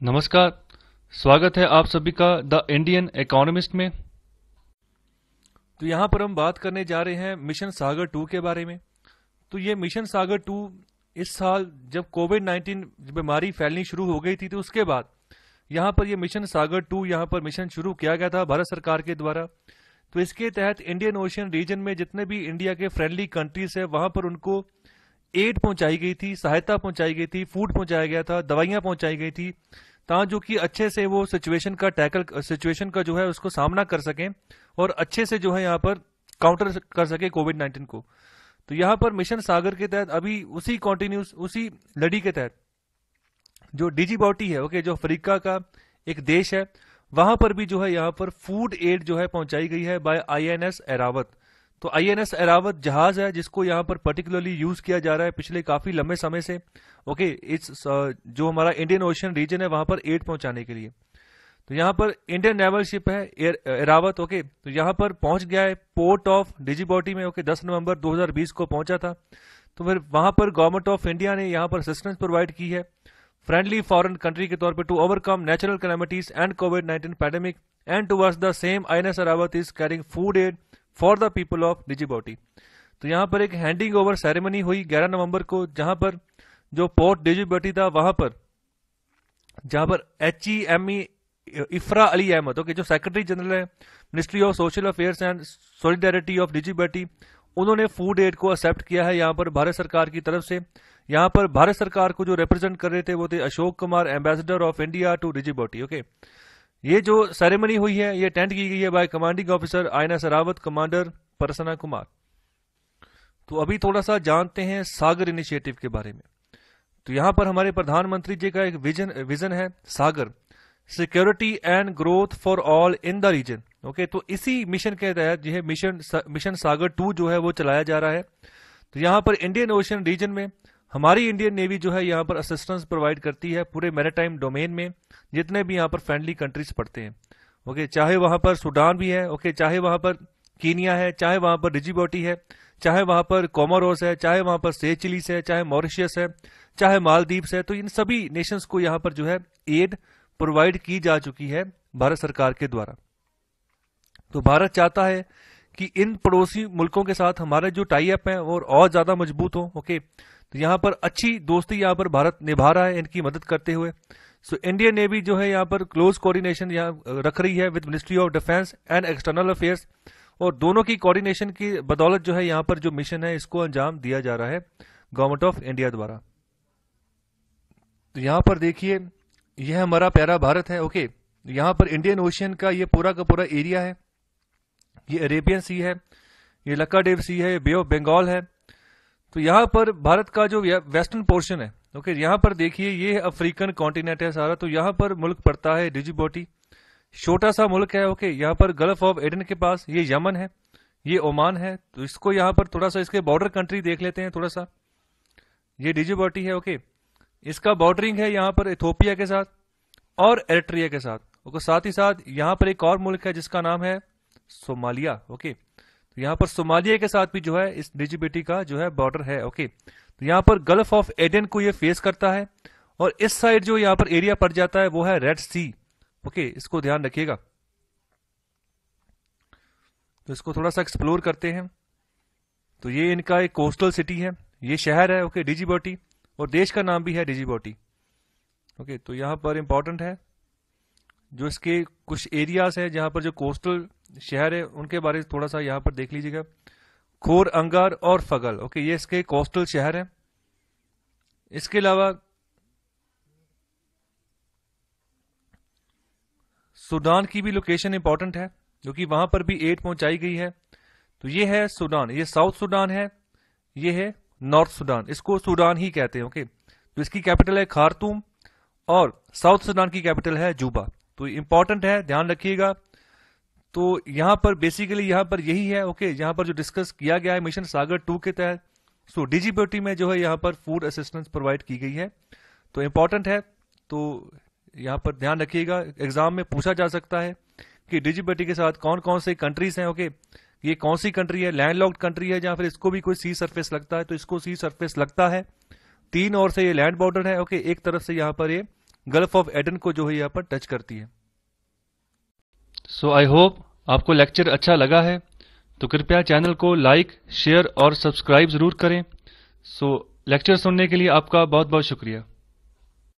नमस्कार, स्वागत है आप सभी का द इंडियन इकोनॉमिस्ट में। तो यहाँ पर हम बात करने जा रहे हैं मिशन सागर टू के बारे में। तो ये मिशन सागर टू इस साल जब कोविड 19 बीमारी फैलनी शुरू हो गई थी तो उसके बाद यहाँ पर ये मिशन सागर टू यहाँ पर मिशन शुरू किया गया था भारत सरकार के द्वारा। तो इसके तहत इंडियन ओशियन रीजन में जितने भी इंडिया के फ्रेंडली कंट्रीज़ है, वहाँ पर उनको एड पहुंचाई गई थी, सहायता पहुंचाई गई थी, फ़ूड पहुँचाया गया था, दवाइयाँ पहुंचाई गई थी ता जो कि अच्छे से वो सिचुएशन का टैकल सिचुएशन का जो है उसको सामना कर सकें और अच्छे से जो है यहाँ पर काउंटर कर सके कोविड नाइन्टीन को। तो यहाँ पर मिशन सागर के तहत अभी उसी कॉन्टिन्यूस उसी लड़ी के तहत जो डिजीबॉटी है ओके जो अफ्रीका का एक देश है, वहाँ पर भी जो है यहाँ पर फ़ूड एड जो है पहुंचाई गई है बाय आईएनएस एरावत तो आईएनएस एरावत जहाज़ है, जिसको यहाँ पर पर्टिकुलरली यूज़ किया जा रहा है पिछले काफ़ी लंबे समय से। ओके इस जो हमारा इंडियन ओशन रीजन है, वहाँ पर एड पहुँचाने के लिए। तो यहाँ पर इंडियन नेवल शिप है एरावत ओके तो यहाँ पर पहुँच गया है पोर्ट ऑफ़ डिजीबॉटी में ओके 10 नवंबर 2020 को पहुँचा था। तो फिर वहाँ पर गवर्नमेंट ऑफ़ इंडिया ने यहाँ पर असिस्टेंस प्रोवाइड की है। फ्रेंडली फॉरेन कंट्री के तौर पर to overcome natural calamities and covid nineteen pandemic and towards the same I N S Airavat is carrying food aid for the people of Djibouti तो यहाँ पर एक हैंडिंग ओवर सेरेमनी हुई 11 नवंबर को, जहाँ पर जो पोर्ट डिजीबॉटी था, वहाँ पर, जहाँ पर H E M E Ifra Ali Ahmed okay जो सेक्रेटरी जनरल है ministry of social affairs and solidarity of Djibouti उन्होंने फ़ूड एड को एक्सेप्ट किया है यहाँ पर भारत सरकार की तरफ़ से। यहाँ पर भारत सरकार को जो रिप्रेजेंट कर रहे थे, वो थे Ashok Kumar ambassador of India to Djibouti okay ये जो सेरेमनी हुई है, ये अटेंड की गई है बाय कमांडिंग ऑफिसर आयना सरावत कमांडर परसना कुमार। तो अभी थोड़ा सा जानते हैं सागर इनिशिएटिव के बारे में। तो यहाँ पर हमारे प्रधानमंत्री जी का एक विजन विजन है SAGAR. Security and growth for all in the region okay तो इसी मिशन के तहत जो है मिशन मिशन सागर टू जो है वो चलाया जा रहा है। तो यहाँ पर इंडियन ओशन रीजन में हमारी इंडियन नेवी जो है यहाँ पर असिस्टेंस प्रोवाइड करती है पूरे मैराटाइम डोमेन में, जितने भी यहाँ पर फ्रेंडली कंट्रीज़ पड़ते हैं। ओके चाहे वहाँ पर सूडान भी है ओके चाहे वहाँ पर कीनिया है, चाहे वहाँ पर डिजीबोटी है, चाहे वहाँ पर कोमोरोस है, चाहे वहाँ पर सेचिलीस है, चाहे मॉरिशियस है, चाहे मालदीव्स है तो इन सभी नेशंस को यहाँ पर जो है एड प्रोवाइड की जा चुकी है भारत सरकार के द्वारा। तो भारत चाहता है कि इन पड़ोसी मुल्कों के साथ हमारे जो टाई अप है वो और ज़्यादा मज़बूत हो ओके तो यहाँ पर अच्छी दोस्ती यहाँ पर भारत निभा रहा है, इनकी मदद करते हुए। सो इंडियन नेवी जो है यहाँ पर क्लोज कोऑर्डिनेशन यहाँ रख रही है with ministry of defence and external affairs और दोनों की कोऑर्डिनेशन की बदौलत जो है यहाँ पर जो मिशन है, इसको अंजाम दिया जा रहा है गवर्नमेंट ऑफ़ इंडिया द्वारा। तो यहाँ पर देखिए, यह हमारा प्यारा भारत है ओके यहाँ पर इंडियन ओशियन का ये पूरा का पूरा एरिया है। ये अरेबियन सी है, ये लक्काडेव सी है बे ऑफ़ बंगाल है। तो यहाँ पर भारत का जो वेस्टर्न पोर्शन है ओके यहाँ पर देखिए, ये अफ्रीकन कॉन्टिनेंट है सारा तो यहाँ पर मुल्क पड़ता है डिजीबोटी छोटा सा मुल्क है ओके यहाँ पर गल्फ ऑफ़ एडन के पास, ये यमन है, ये ओमान है तो इसको यहाँ पर थोड़ा सा इसके बॉर्डर कंट्री देख लेते हैं थोड़ा सा ये डिजीबोटी है ओके इसका बॉर्डरिंग है यहाँ पर इथोपिया के साथ और एरिट्रिया के साथ ओके साथ ही साथ यहाँ पर एक और मुल्क है जिसका नाम है सोमालिया ओके तो यहाँ पर सोमालिया के साथ भी जो है, इस डिजिबिटी का जो है, बॉर्डर है, ओके। तो यहाँ पर गल्फ ऑफ़ एडन को ये फेस करता है, और इस साइड जो यहाँ पर एरिया पड़ जाता है, वो है रेड सी। ओके, इसको ध्यान रखिएगा। तो इसको थोड़ा सा एक्सप्लोर करते हैं। तो ये इनका एक कोस्टल सिटी है, ये शहर है, ओके डिजीबोटी और देश का नाम भी है डिजीबोटी ओके तो यहाँ पर इंपॉर्टेंट है, जो इसके कुछ एरियाज़ है, जहाँ पर जो कोस्टल शहर है, उनके बारे में थोड़ा सा यहाँ पर देख लीजिएगा। खोर, अंगार और फगल। ओके, ये इसके कोस्टल शहर है। इसके अलावा सूडान की भी लोकेशन इंपॉर्टेंट है क्योंकि वहाँ पर भी एड पहुंचाई गई है। तो ये है सूडान, ये साउथ सूडान है, ये है नॉर्थ सूडान। इसको सूडान ही कहते हैं, ओके। तो इसकी कैपिटल है खारतूम और साउथ सूडान की कैपिटल है जूबा। तो इंपॉर्टेंट है, ध्यान रखिएगा। तो यहाँ पर बेसिकली यहाँ पर यही है ओके यहाँ पर जो डिस्कस किया गया है मिशन सागर टू के तहत सो डीजीबीटी में जो है यहाँ पर फ़ूड असिस्टेंस प्रोवाइड की गई है। तो इंपॉर्टेंट है तो यहाँ पर ध्यान रखिएगा एग्ज़ाम में पूछा जा सकता है कि डीजीबीटी के साथ कौन कौन से कंट्रीज़ हैं ओके ये कौन सी कंट्री है लैंड कंट्री है, जहाँ फिर इसको भी कोई सी सरफेस लगता है तो इसको सी सरफेस लगता है। तीन और से ये लैंड बॉर्डर है ओके एक तरफ़ से यहाँ पर ये गल्फ ऑफ़ एडन को जो है यहाँ पर टच करती है। सो आई होप आपको लेक्चर अच्छा लगा है। तो कृपया चैनल को लाइक शेयर और सब्सक्राइब ज़रूर करें। सो so, लेक्चर सुनने के लिए आपका बहुत बहुत शुक्रिया।